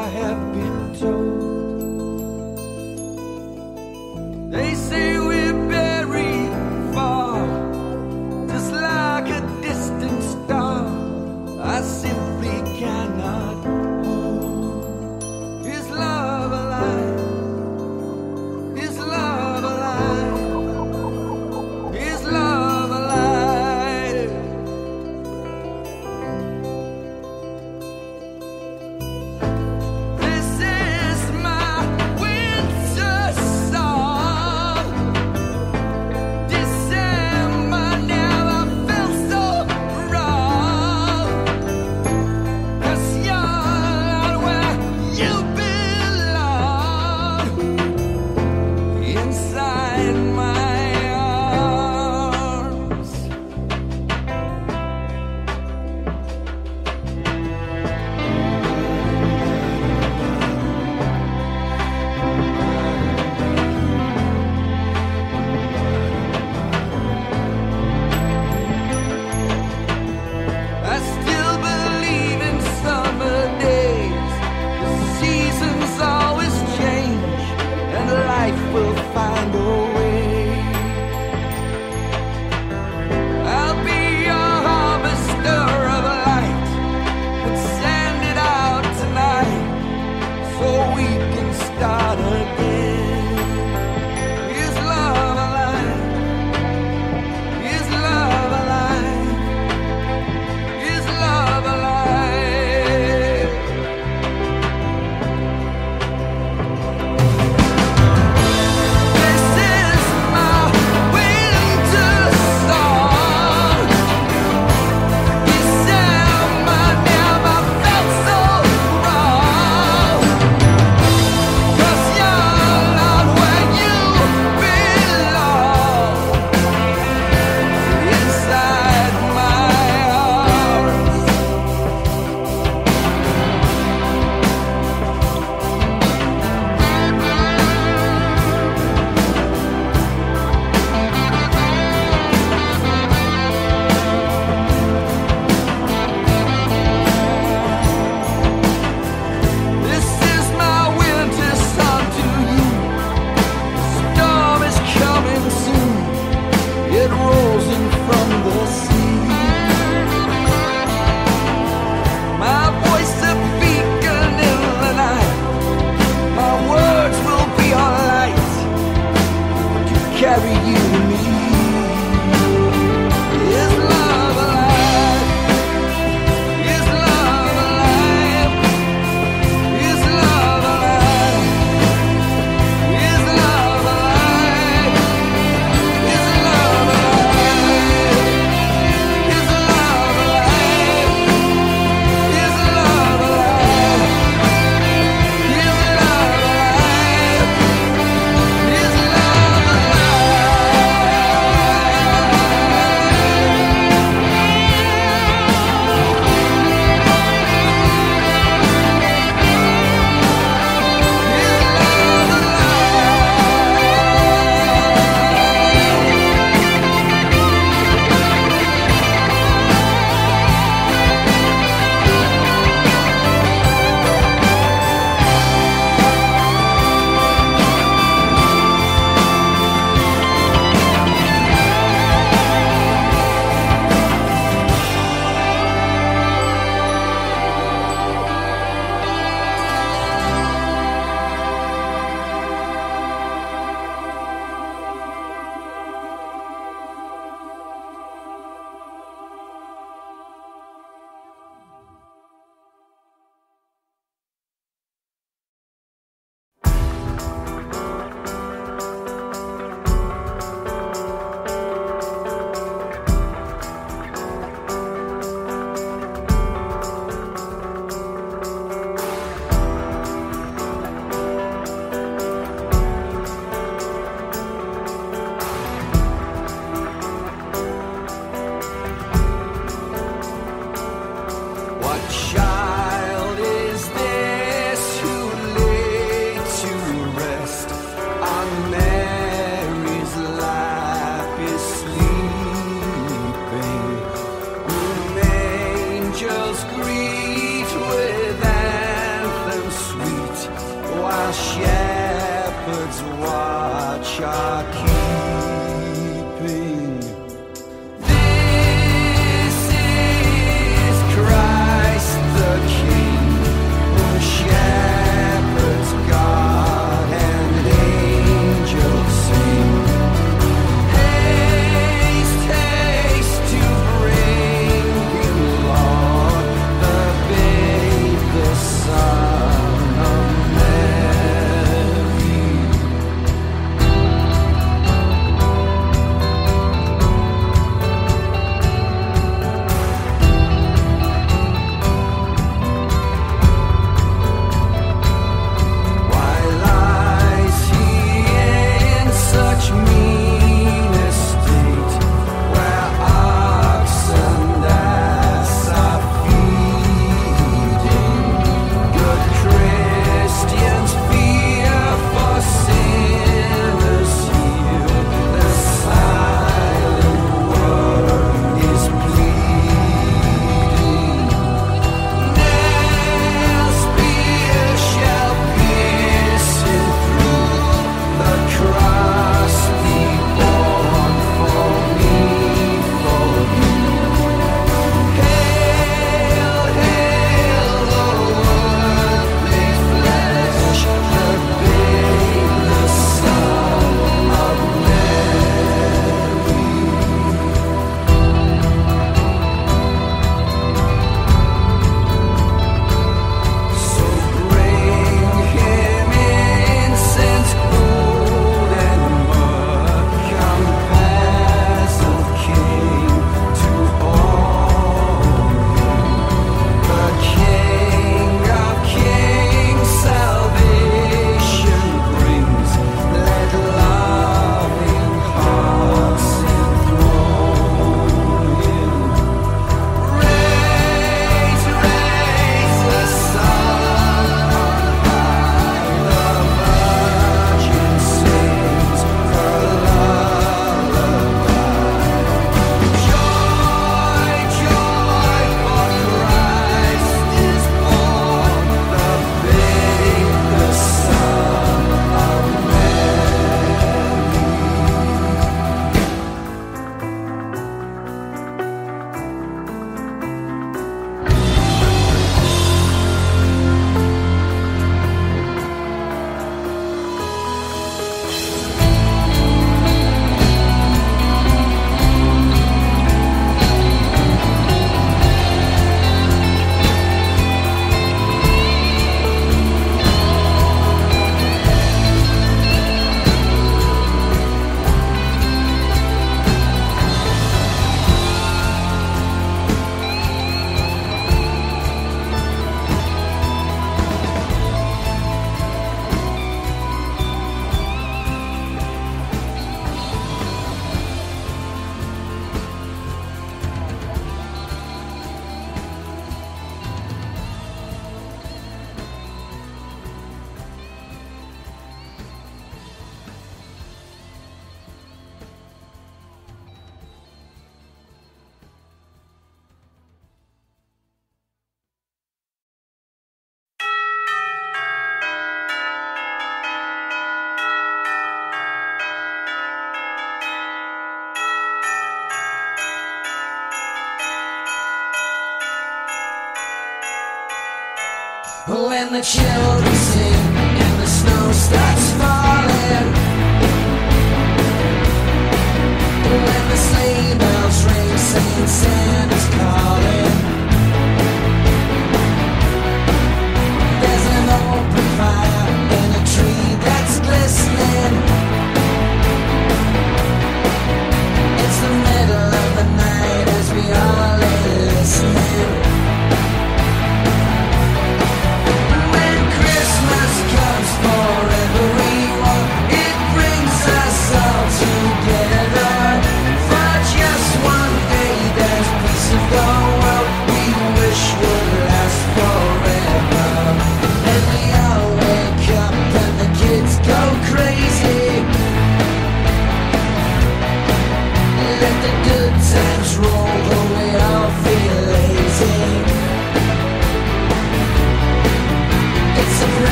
I have been.